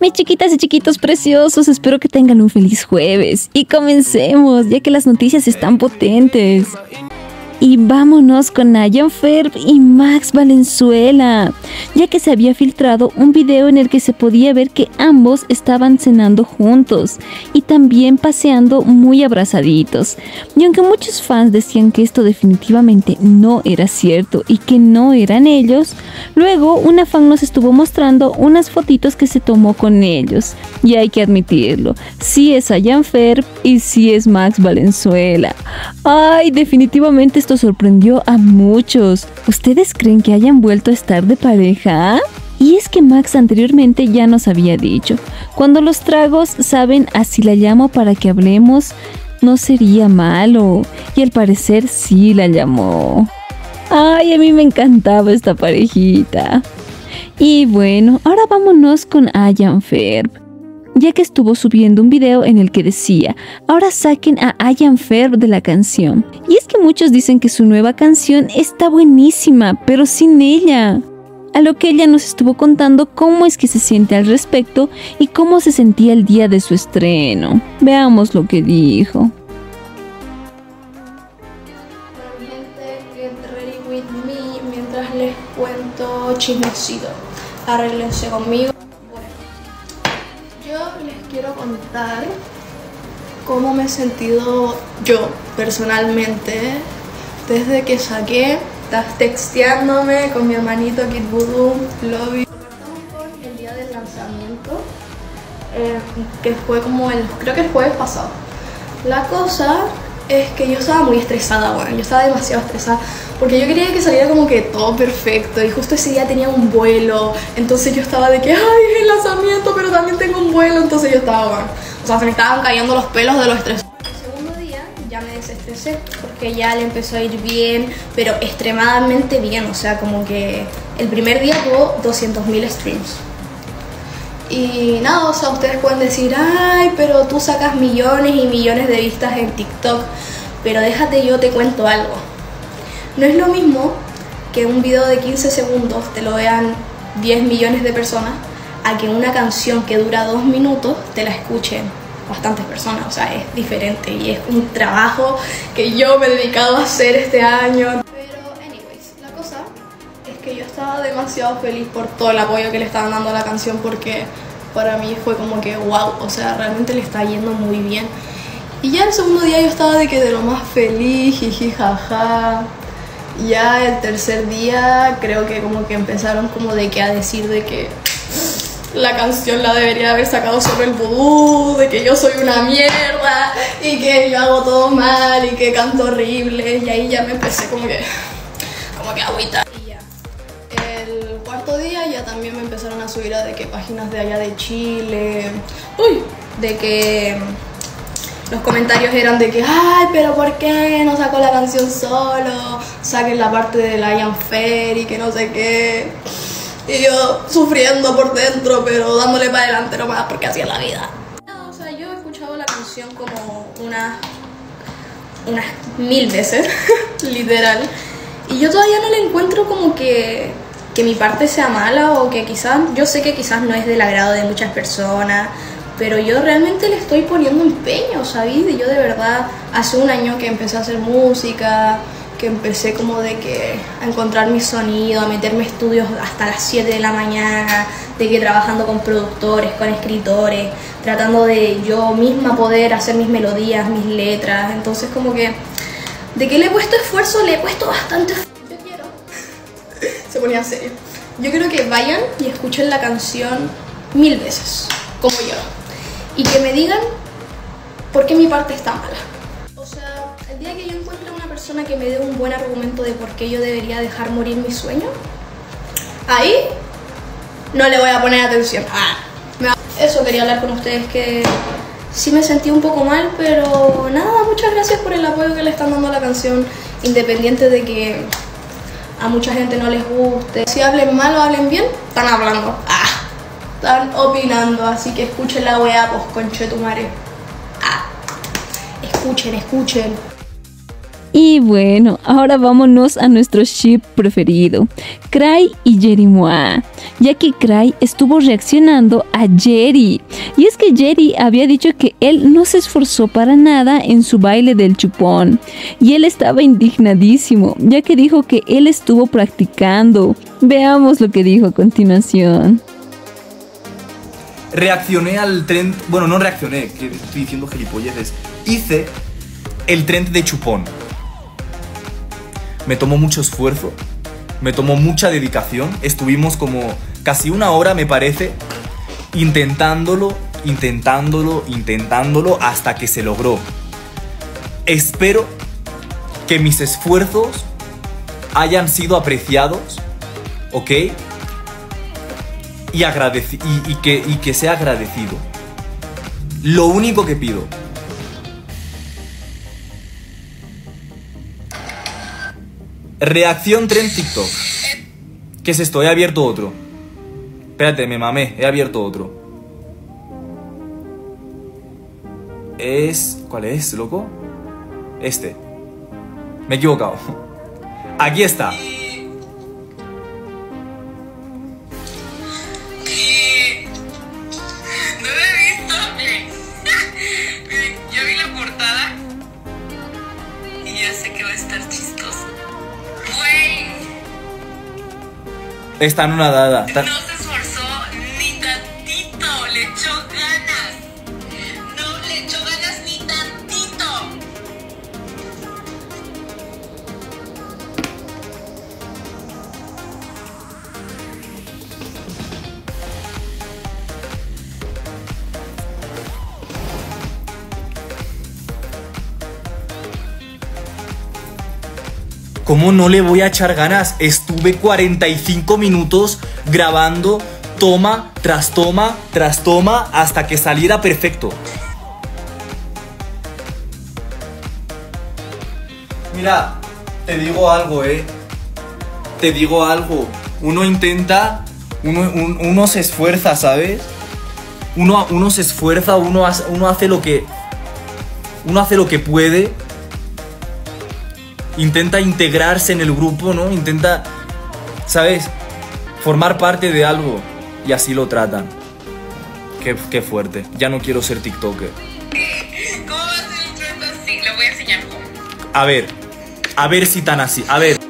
Mis chiquitas y chiquitos preciosos, espero que tengan un feliz jueves. Y comencemos, ya que las noticias están potentes. Y vámonos con Ayan Ferb y Max Valenzuela, ya que se había filtrado un video en el que se podía ver que ambos estaban cenando juntos y también paseando muy abrazaditos. Y aunque muchos fans decían que esto definitivamente no era cierto y que no eran ellos, luego una fan nos estuvo mostrando unas fotitos que se tomó con ellos. Y hay que admitirlo, sí es Ayan Ferb y sí es Max Valenzuela. Ay, definitivamente sorprendió a muchos. ¿Ustedes creen que hayan vuelto a estar de pareja? Y es que Max anteriormente ya nos había dicho, cuando los tragos saben así la llamo para que hablemos, no sería malo. Y al parecer sí la llamó. Ay, a mí me encantaba esta parejita. Y bueno, ahora vámonos con Ayan Ferb ya que estuvo subiendo un video en el que decía, ahora saquen a Ian Fair de la canción. Y es que muchos dicen que su nueva canción está buenísima, pero sin ella. A lo que ella nos estuvo contando cómo es que se siente al respecto y cómo se sentía el día de su estreno. Veamos lo que dijo. mientras les cuento chismecito. Arreglense conmigo les quiero contar cómo me he sentido yo personalmente desde que saqué, estás texteándome con mi hermanito Kid Voodoo, Lobby. el día del lanzamiento, eh, que fue como el, creo que el jueves pasado. La cosa es que yo estaba muy estresada, bueno, yo estaba demasiado estresada porque yo quería que saliera como que todo perfecto y justo ese día tenía un vuelo, entonces yo estaba de que, ay, el lanzamiento, pero también tengo un vuelo, entonces yo estaba, bueno, o sea, se me estaban cayendo los pelos de segundo día ya me desestresé porque ya le empezó a ir bien, pero extremadamente bien, o sea, como que el primer día tuvo 200.000 streams. Y nada, o sea, ustedes pueden decir, ay, pero tú sacas millones y millones de vistas en TikTok. Pero déjate, yo te cuento algo. No es lo mismo que un video de 15 segundos te lo vean 10 millones de personas a que una canción que dura 2 minutos te la escuchen bastantes personas. O sea, es diferente y es un trabajo que yo me he dedicado a hacer este año. Estaba demasiado feliz por todo el apoyo que le estaban dando a la canción porque para mí fue como que wow, o sea, realmente le está yendo muy bien. Y ya el segundo día yo estaba de que de lo más feliz, jiji. Ya el tercer día creo que como que empezaron como de que a decir de que la canción la debería haber sacado sobre el vudú, de que yo soy una mierda y que yo hago todo mal y que canto horrible y ahí ya me empecé como que como que agüita día ya también me empezaron a subir a de que páginas de allá de Chile, uy, de que los comentarios eran de que, ay, pero ¿por qué no sacó la canción solo? Saquen la parte de Lion Fair y que no sé qué. Y yo sufriendo por dentro, pero dándole para adelante nomás porque así es la vida. No, o sea, yo he escuchado la canción como unas, unas mil veces, literal. Y yo todavía no la encuentro como que que mi parte sea mala o que quizás, yo sé que quizás no es del agrado de muchas personas, pero yo realmente le estoy poniendo empeño, ¿sabes? Yo de verdad, hace un año que empecé a hacer música, que empecé como de que a encontrar mi sonido, a meterme estudios hasta las 7 de la mañana, de que trabajando con productores, con escritores, tratando de yo misma poder hacer mis melodías, mis letras, entonces como que de que le he puesto esfuerzo, le he puesto bastante ponía serio. Yo creo que vayan y escuchen la canción mil veces, como yo. Y que me digan por qué mi parte está mala. O sea, el día que yo encuentre una persona que me dé un buen argumento de por qué yo debería dejar morir mi sueño, ahí no le voy a poner atención. Ah, eso quería hablar con ustedes que sí me sentí un poco mal, pero nada, muchas gracias por el apoyo que le están dando a la canción, independiente de que a mucha gente no les guste. Si hablen mal o hablen bien, están hablando. Ah, están opinando, así que escuchen la weá, pues conche tu madre. Ah, escuchen, escuchen. Y bueno, ahora vámonos a nuestro ship preferido, Cry y Jerimois, ya que Cry estuvo reaccionando a Jerry. Y es que Jerry había dicho que él no se esforzó para nada en su baile del chupón. Y él estaba indignadísimo, ya que dijo que él estuvo practicando. Veamos lo que dijo a continuación. Reaccioné al trend, bueno, no reaccioné, estoy diciendo gilipolleces. Hice el trend de chupón me tomó mucho esfuerzo, me tomó mucha dedicación. Estuvimos como casi una hora, me parece, intentándolo, intentándolo, intentándolo hasta que se logró. Espero que mis esfuerzos hayan sido apreciados, ¿ok? Y, y, que, y que sea agradecido. Lo único que pido Reacción tren TikTok. ¿Qué es esto? He abierto otro. Espérate, me mamé. He abierto otro. Es... ¿Cuál es, loco? Este. Me he equivocado. Aquí está. Está en una dada. No se ¿Cómo no le voy a echar ganas? Estuve 45 minutos grabando toma tras toma tras toma hasta que saliera perfecto. Mira, te digo algo, eh. Te digo algo. Uno intenta, uno, se esfuerza, ¿sabes? Uno, uno se esfuerza, uno uno hace lo que. Uno hace lo que puede intenta integrarse en el grupo, ¿no? Intenta, ¿sabes? Formar parte de algo. Y así lo tratan. Qué, fuerte. Ya no quiero ser TikToker. ¿Cómo va a ser un así? Lo voy a enseñar A ver. A ver si tan así. A ver.